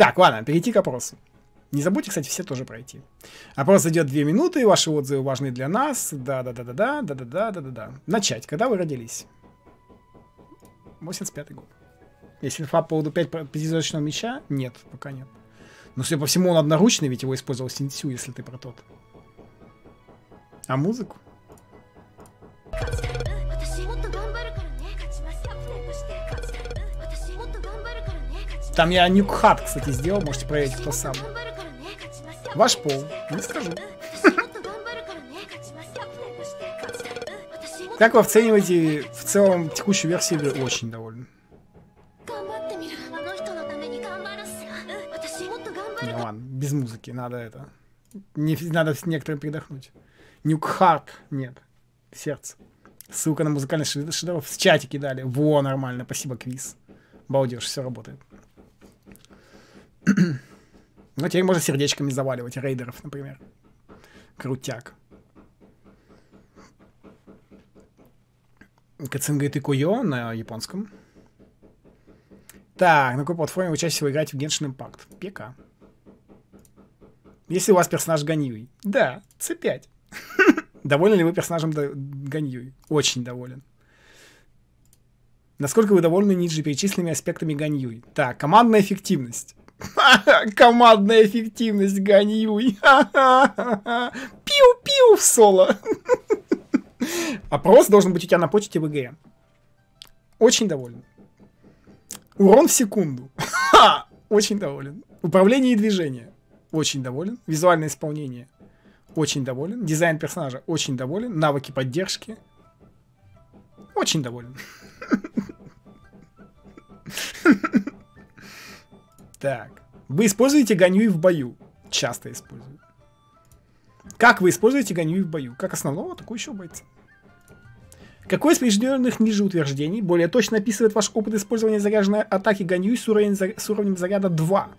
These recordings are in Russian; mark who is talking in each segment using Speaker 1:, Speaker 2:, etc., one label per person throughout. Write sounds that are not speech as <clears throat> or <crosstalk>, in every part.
Speaker 1: Так, ладно, перейти к опросу. Не забудьте, кстати, все тоже пройти. Опрос зайдет две минуты, ваши отзывы важны для нас. Да-да-да-да-да, да-да-да-да-да-да. Начать. Когда вы родились? 85 год. Если инфа по поводу 5 пятизвездочного меча, нет, пока нет. Но, судя по всему, он одноручный, ведь его использовал Синсю, если ты про тот. А музыку? Там я Нюкхат, кстати, сделал, можете проверить, кто сам. Ваш пол, не скажу. Как вы оцениваете в целом текущую версию игры? Очень доволен. Не, ладно, без музыки, надо это. Не, надо некоторым передохнуть. Нюкхарт, нет, сердце. Ссылка на музыкальный шедевр в чате кидали. Во, нормально, спасибо, квиз. Балдеж, все работает. <clears throat> ну, теперь можно сердечками заваливать рейдеров, например. Крутяк. Кацинга и Куйо на японском. Так, на какой платформе вы чаще всего играете в Genshin Impact? ПК. Если у вас персонаж Ганьюй. Да, C5. <laughs> Довольны ли вы персонажем Ганьюй? Очень доволен. Насколько вы довольны ниже перечисленными аспектами Ганьюй? Так, командная эффективность. <laughs> Командная эффективность Ганьюй. <laughs> Пиу-пиу в соло. <laughs> Опрос должен быть у тебя на почте в ИГ. Очень доволен. Урон в секунду. Очень доволен. Управление и движение. Очень доволен. Визуальное исполнение. Очень доволен. Дизайн персонажа. Очень доволен. Навыки поддержки. Очень доволен. Так. Вы используете Ганюи в бою? Часто использую. Как вы используете Ганюи в бою? Как основного атакующего бойца. Какой из приведенных ниже утверждений более точно описывает ваш опыт использования заряженной атаки Ганюй с, уровень, с уровнем заряда 2?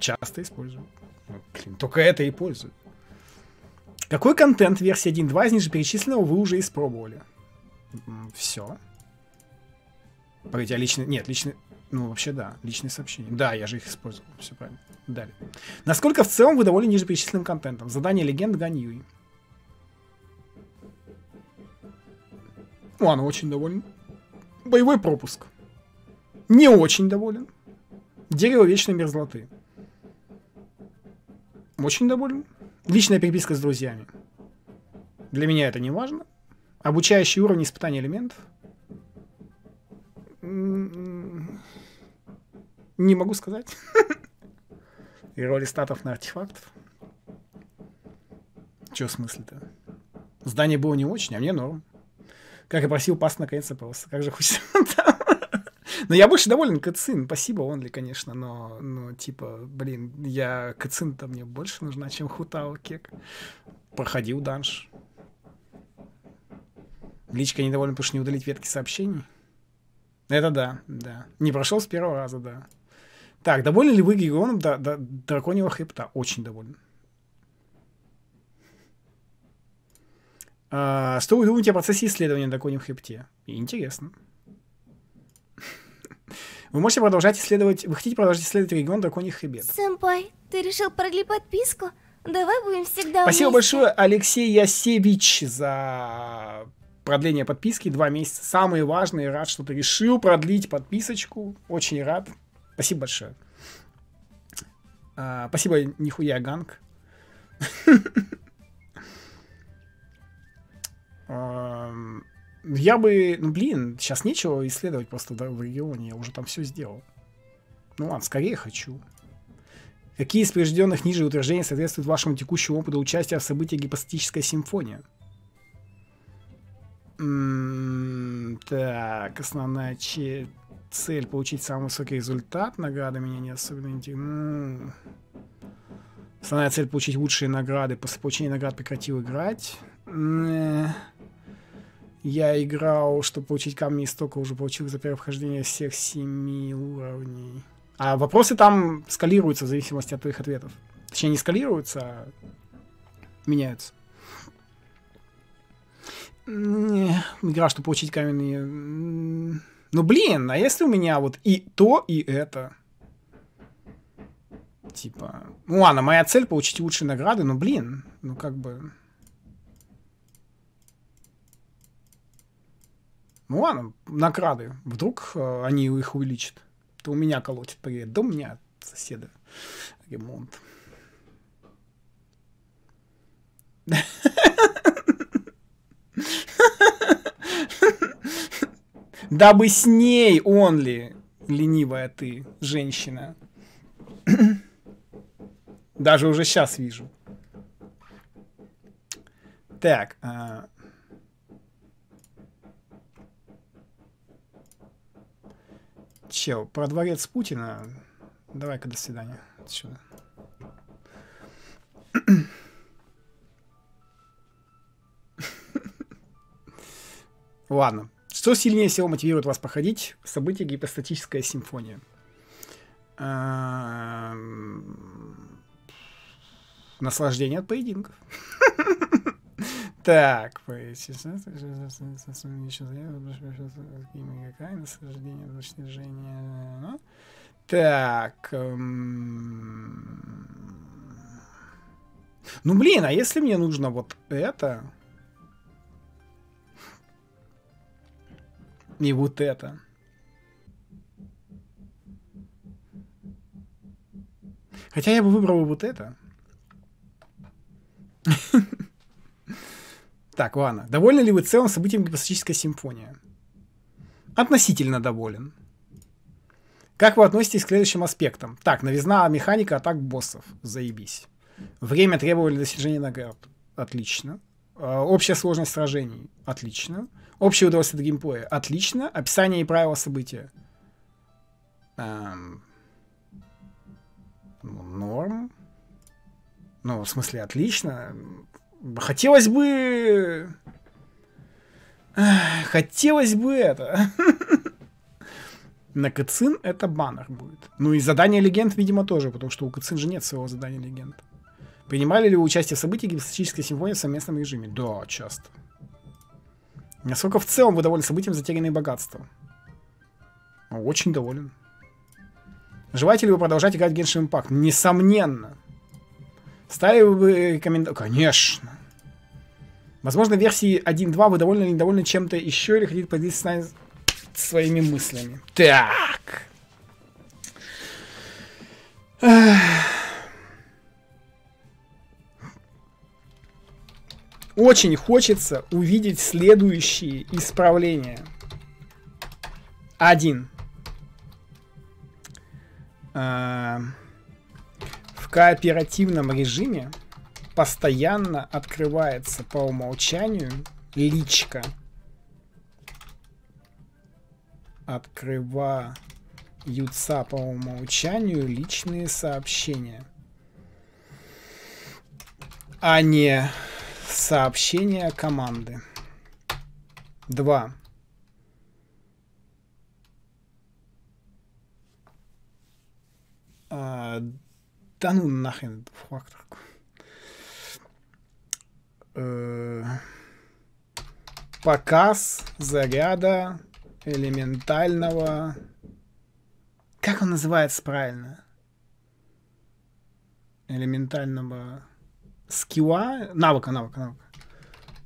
Speaker 1: Часто использую. Блин, только это и пользую. Какой контент версии 1.2 из перечисленного вы уже испробовали? Все. Погодите, а личный... Нет, личный... Ну, вообще, да, личные сообщения. Да, я же их использовал. Все правильно. Далее. Насколько в целом вы довольны ниже перечисленным контентом? Задание легенд Ганьюи. О, она очень доволен. Боевой пропуск. Не очень доволен. Дерево вечной мерзлоты. Очень доволен. Личная переписка с друзьями. Для меня это не важно. Обучающий уровень испытания элементов. Не могу сказать. И роли статов на артефактов. Че в смысле-то? Здание было не очень, а мне норм. Как и просил, пас наконец-то просто. Как же хочется. <laughs> Но я больше доволен Кацин. Спасибо, он ли, конечно, но, но типа, блин, я Кацин-то мне больше нужна, чем Хутао Кек. Проходил данж. Личка недовольна, потому что не удалить ветки сообщений. Это да, да. Не прошел с первого раза, да. Так, довольны ли вы регионом до, до драконьего хребта? Очень доволен. А, что вы думаете о процессе исследования на драконьем хребте? Интересно. <laughs> Вы можете продолжать исследовать... Вы хотите продолжать исследовать регион драконьих хребет?
Speaker 2: Сэмпай, ты решил продлить подписку? Давай будем всегда
Speaker 1: Спасибо
Speaker 2: вместе.
Speaker 1: большое, Алексей Ясевич, за продление подписки. Два месяца. Самые важные. Рад, что ты решил продлить подписочку. Очень рад. Спасибо большое. А, спасибо, нихуя, Ганг. <laughs> Я бы, ну блин, сейчас нечего исследовать просто в регионе, я уже там все сделал. Ну ладно, скорее хочу. Какие из приведенных ниже утверждений соответствуют вашему текущему опыту участия в событии гипотетическая симфония? М-м, так, основная че- цель получить самый высокий результат. Награда меня не особенно интересует. Основная цель получить лучшие награды. После получения наград прекратил играть. Я играл, чтобы получить камни истока, уже получил за первое вхождение всех семи уровней. А вопросы там скалируются в зависимости от твоих ответов. Точнее, не скалируются, а меняются. Игра, чтобы получить каменные... Ну, блин, а если у меня вот и то, и это? типа... Ну ладно, моя цель получить лучшие награды, но блин, ну как бы... Ну ладно, награды. Вдруг э, они их увеличат. То у меня колотит привет. Да у меня соседа ремонт. Дабы с ней он ли, ленивая ты, женщина. <clears throat> Даже уже сейчас вижу. Так. А... Чел, про дворец Путина. Давай-ка до свидания. Отсюда. <clears throat> Ладно. Что сильнее всего мотивирует вас походить? Событие гипостатическая симфония. Наслаждение от поединков. <laughs> Так, наслаждение, Так. Ну, блин, а если мне нужно вот это... И вот это. Хотя я бы выбрал вот это. <laughs> Так, ладно. Довольны ли вы целым событием гипотетическая симфония? Относительно доволен. Как вы относитесь к следующим аспектам? Так, новизна механика атак боссов. Заебись. Время требовали достижения наград. Отлично. А, общая сложность сражений. Отлично. Общее удовольствие от геймплея. Отлично. Описание и правила события. Эм... Ну, норм. Ну, в смысле, отлично. Хотелось бы... Хотелось бы это. <laughs> На Кацин это баннер будет. Ну и задание легенд, видимо, тоже, потому что у Кацин же нет своего задания легенд. Принимали ли вы участие в событиях гипотетической симфонии в совместном режиме? Да, часто. Насколько в целом вы довольны событием «Затерянные богатства»? Очень доволен. Желаете ли вы продолжать играть в Genshin Impact? Несомненно. Ставили бы рекомендации? Конечно. Возможно, в версии 1.2 вы довольны или недовольны чем-то еще или хотите поделиться с нами своими мыслями. Так. Очень хочется увидеть следующие исправления. Один. А, в кооперативном режиме постоянно открывается по умолчанию личка. Открываются по умолчанию личные сообщения. А не сообщения команды. Два. А, да ну нахрен факторку. Э, показ заряда элементального... Как он называется правильно? Элементального скилла, навыка, навыка, навыка.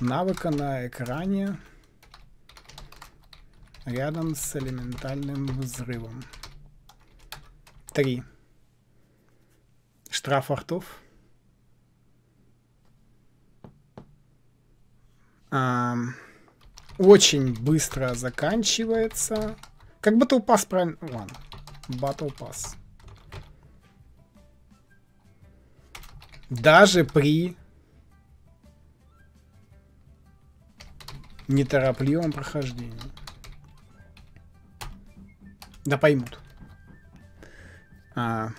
Speaker 1: Навыка на экране рядом с элементальным взрывом. Три. Штраф артов. А, очень быстро заканчивается. Как Battle Pass правильно... Ладно. Battle Pass. Даже при неторопливом прохождении. Да поймут. А,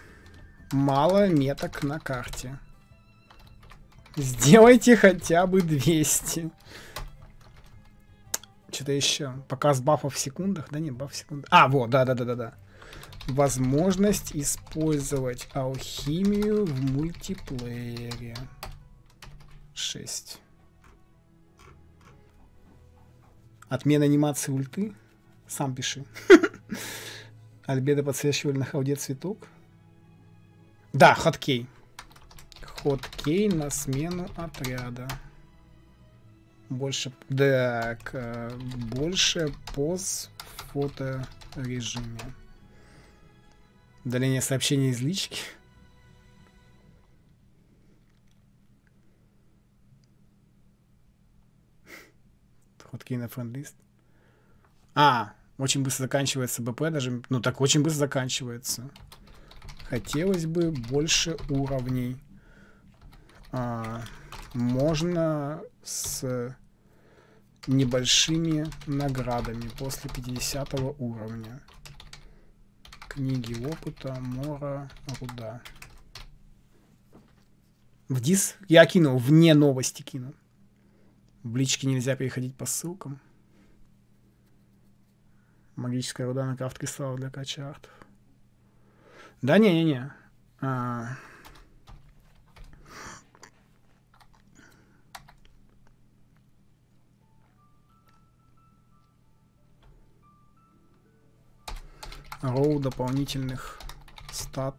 Speaker 1: мало меток на карте. Сделайте хотя бы 200. Что-то еще. Показ бафов в секундах. Да нет, баф в секундах. А, вот, да-да-да-да-да возможность использовать алхимию в мультиплеере. 6. Отмена анимации ульты? Сам пиши. <laughs> Альбедо подсвечивали на халде цветок. Да, хоткей. Хоткей на смену отряда. Больше... Так, э, больше поз в фоторежиме. Удаление сообщений из лички. Хоткей на френд-лист. А, очень быстро заканчивается БП даже. Ну, так очень быстро заканчивается. Хотелось бы больше уровней. А, можно с небольшими наградами после 50 уровня. Книги опыта, мора, руда. В дис я кинул, вне новости кинул. В личке нельзя переходить по ссылкам. Магическая руда на крафт кристалла для кача артов. Да не-не-не. Роу дополнительных стат.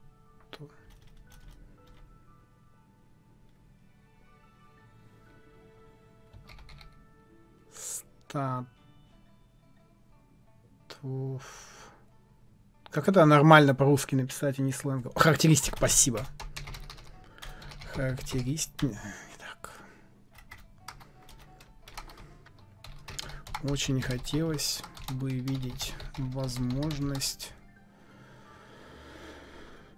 Speaker 1: Стат как это нормально по-русски написать, а не сленгом? Характеристик, спасибо. Характеристик. Так. Очень хотелось бы видеть возможность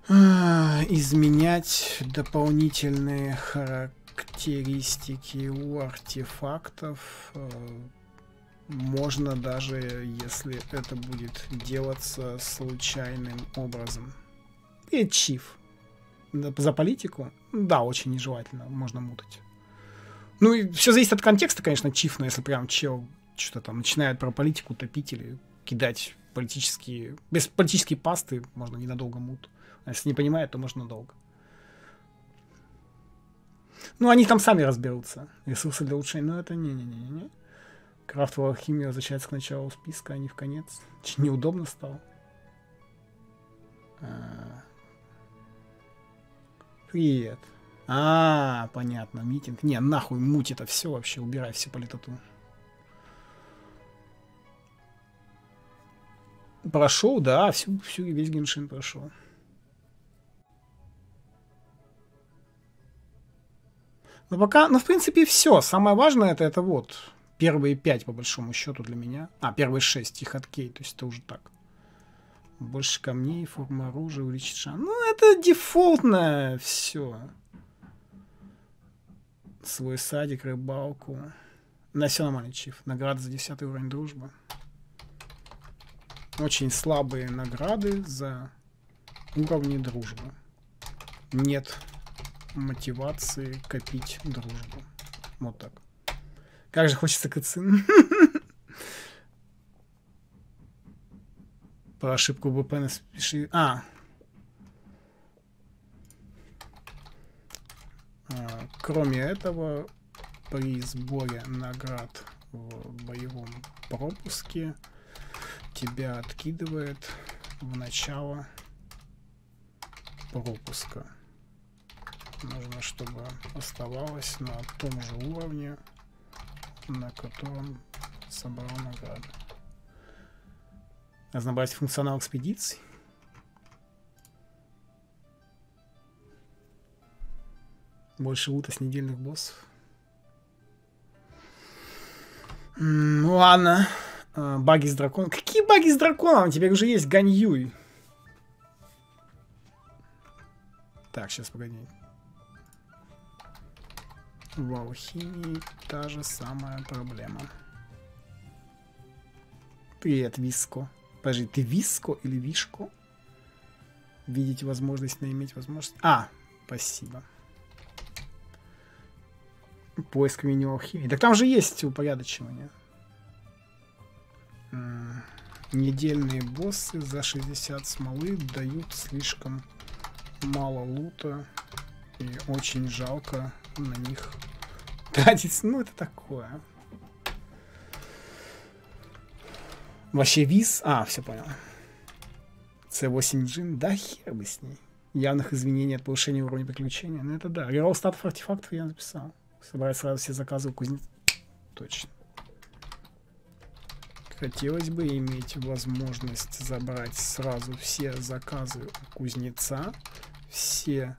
Speaker 1: а, изменять дополнительные характеристики у артефактов э, можно даже, если это будет делаться случайным образом. И чиф. За политику? Да, очень нежелательно, можно мутать. Ну, и все зависит от контекста, конечно, чиф, но если прям чел что-то там начинает про политику топить или кидать политические... Без политические пасты можно ненадолго мут. А если не понимает, то можно долго. Ну, они там сами разберутся. Ресурсы для улучшения. Но это не-не-не-не. Крафтовая химия возвращается к началу списка, а не в конец. Очень неудобно стало. А... Привет. А, понятно, митинг. Не, нахуй муть это все вообще, убирай все политоту. Прошел, да, всю, всю весь геншин прошел. Но пока, ну, в принципе, все. Самое важное это, это вот первые пять, по большому счету, для меня. А, первые шесть, их откей, то есть это уже так. Больше камней, форма оружия, увеличить шанс. Ну, это дефолтное все. Свой садик, рыбалку. На все нормально, Чиф. Награда за 10 уровень дружбы. Очень слабые награды за уровни дружбы. Нет мотивации копить дружбу. Вот так. Как же хочется кацин. <laughs> Про ошибку БП напиши. А. а. Кроме этого, при сборе наград в боевом пропуске тебя откидывает в начало пропуска. Нужно, чтобы оставалось на том же уровне на котором собрал награду. Разнообразить функционал экспедиций. Больше лута с недельных боссов. Ну ладно. А, баги с драконом. Какие баги с драконом? Теперь уже есть Ганьюй. Так, сейчас погоди. В алхимии та же самая проблема. Привет, Виско. Подожди, ты Виско или Вишко? Видеть возможность, наиметь возможность. А, спасибо. Поиск меню алхимии. Так там же есть упорядочивание. Недельные боссы за 60 смолы дают слишком мало лута. И очень жалко на них <laughs> тратить. Ну, это такое. Вообще виз... А, все понял. C8 джин, да хер бы с ней. явных извинений от повышения уровня приключения. Ну это да. Рерол статов артефактов я написал. Собрать сразу все заказы у кузнеца. Точно. Хотелось бы иметь возможность забрать сразу все заказы у кузнеца, все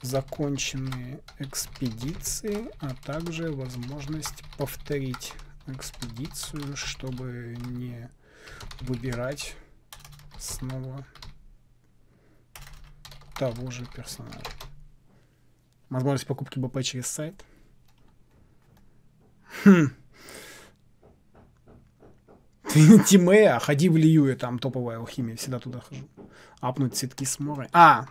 Speaker 1: законченные экспедиции, а также возможность повторить экспедицию, чтобы не выбирать снова того же персонажа. Возможность покупки БП через сайт. Хм. Тимея, ходи в Лиюе, там топовая алхимия, всегда туда хожу. Апнуть цветки с морой. А!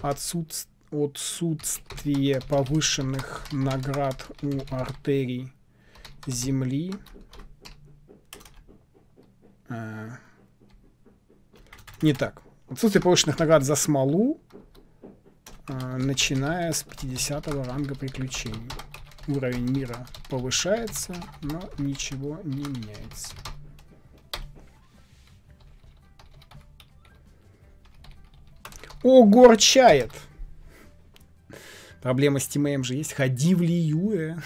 Speaker 1: Отсутствие отсутствие повышенных наград у артерий земли. А, не так. Отсутствие повышенных наград за смолу, а, начиная с 50 ранга приключений. Уровень мира повышается, но ничего не меняется. О, горчает! Проблема с тимеем же есть. Ходи в Лиюэ.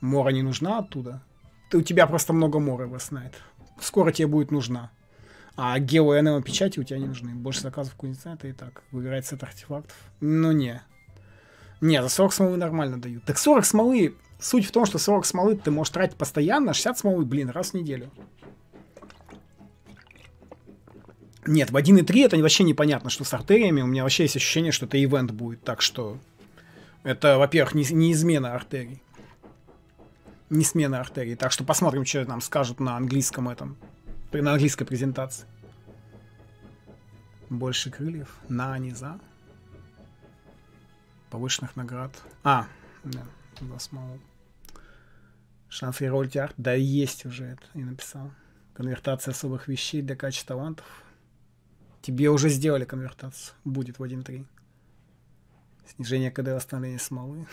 Speaker 1: Мора не нужна оттуда? Ты, у тебя просто много мора Веснайт. Скоро тебе будет нужна. А гео и печати у тебя не нужны. Больше заказов кузнеца это и так. Выбирать сет артефактов. Ну не. Не, за 40 смолы нормально дают. Так 40 смолы... Суть в том, что 40 смолы ты можешь тратить постоянно, 60 смолы, блин, раз в неделю. Нет, в 1.3 это вообще непонятно, что с артериями. У меня вообще есть ощущение, что это ивент будет. Так что это, во-первых, не, не измена артерий. Не смена артерий. Так что посмотрим, что нам скажут на английском этом на английской презентации. Больше крыльев. На, не за. Повышенных наград. А, да, засмол. Шанс реролить арт. Да, есть уже это, я написал. Конвертация особых вещей для качества талантов. Тебе уже сделали конвертацию. Будет в 1.3. Снижение КД восстановления смолы.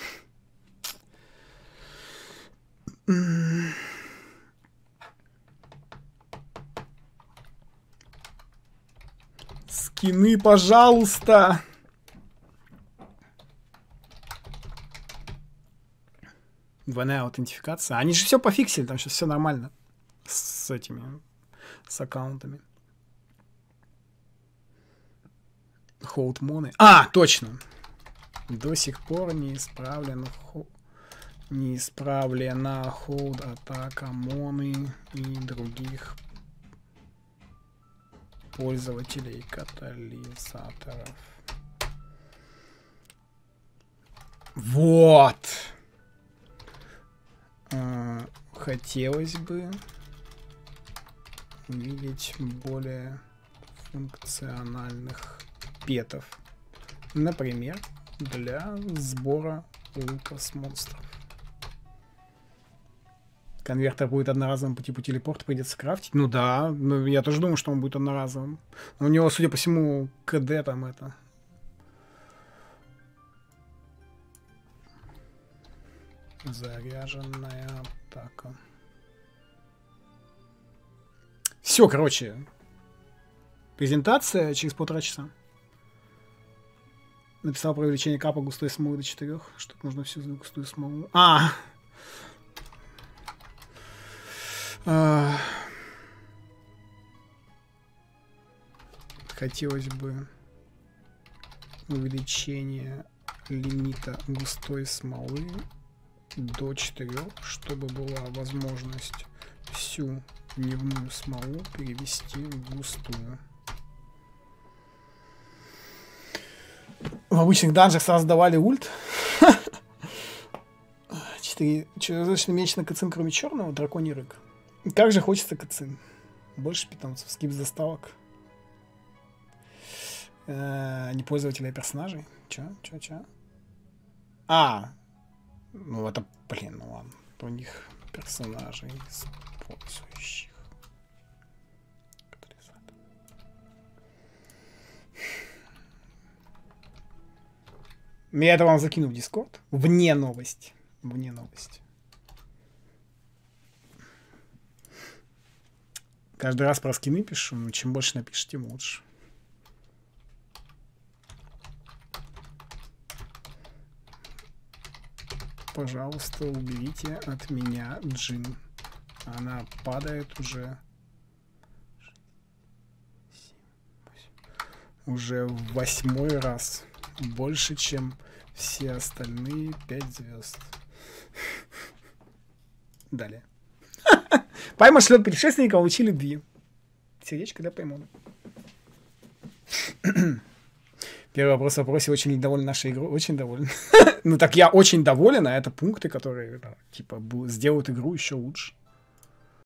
Speaker 1: Скины, пожалуйста. Двойная аутентификация. Они же все пофиксили, там сейчас все нормально. С этими, с аккаунтами. Холд Моны. А, точно. До сих пор не исправлен хо... не исправлена холд атака Моны и других пользователей катализаторов. Вот. А, хотелось бы увидеть более функциональных петов. Например, для сбора лука с монстров. Конвертер будет одноразовым по типу телепорта, придется крафтить. Ну да, ну, я тоже думаю, что он будет одноразовым. у него, судя по всему, КД там это. Заряженная атака. Все, короче. Презентация через полтора часа. Написал про увеличение капа густой смолы до 4, что нужно всю густую смолу. А, хотелось бы увеличение лимита густой смолы до 4, чтобы была возможность всю дневную смолу перевести в густую. В обычных данжах сразу давали ульт. <laughs> Четыре. Чудовищный меч на кацин, кроме черного, драконий рык. Как же хочется кацин. Больше питомцев, скип заставок. Э, не пользователей, а персонажей. Чё, чё, чё? А, ну это, блин, ну ладно. Про них персонажей использующих. Я это вам закину в Дискорд. Вне новости. Вне новости. Каждый раз про скины но чем больше напишешь, тем лучше. Пожалуйста, уберите от меня джин. Она падает уже... Уже в восьмой раз. Больше, чем все остальные пять звезд. Далее. Пайма шлет предшественника лучи любви. Сердечко для Паймона. <clears throat> Первый вопрос в вопросе, очень ли доволен нашей игрой? Очень доволен. <laughs> ну так я очень доволен, а это пункты, которые, типа, сделают игру еще лучше.